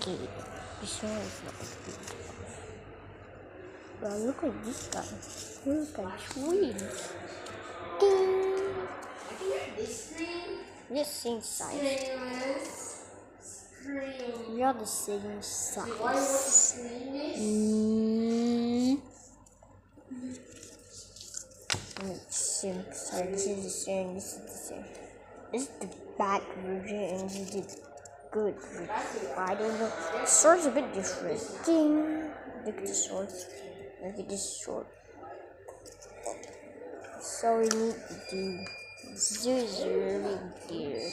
okay. This one is not. But look at this guy. Look at. Ding! We're the same size. We are the same size. Mm. Same size. This is the same. This is the same. This is the bad version and this is the good. I don't know. The sword's a bit different. Ding! Look at the sword. Look at this sword. So we need to do. Really weird.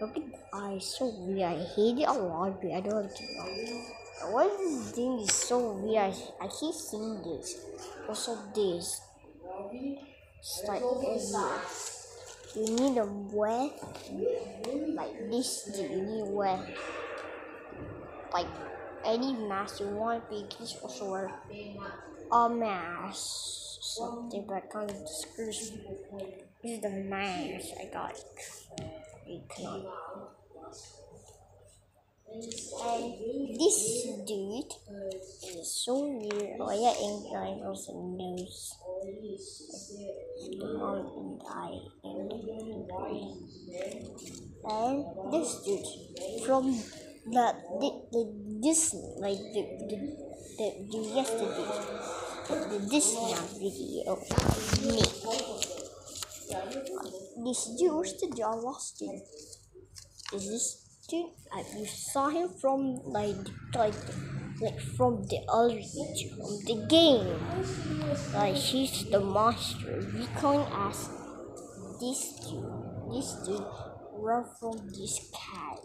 Look at the eyes, so weird. I hate it a lot, but I don't like it. is this thing is so weird? I, I keep seeing this. Also this. It's like everywhere. You need a wear like this. You need wear like any mask you want, can also wear a mask. Something, but I can't discuss. This is the mask I got. You cannot. And this dude is so weird. Oh yeah, ink line also knows mom and I and and this dude from the, the, the this like the the, the, the yesterday the, the Disney video me. This dude where's the dude I lost it is this dude I, you saw him from like like like from the other from the game. Like he's the monster we can't ask this dude this dude run from this cat.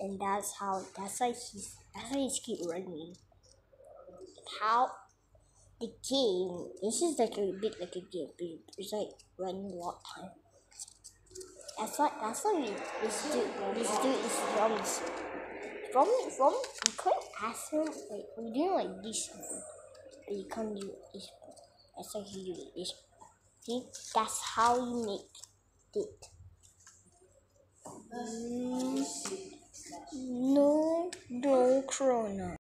And that's how that's why he's that's why he's keep running. How the game this is like a bit like a game but it's like running a lot of time. That's why that's why this dude this dude is from from from you can't ask him like we doing like this one but you can't do this one that's why he do this one. see? That's how you make it. Mm, no no corona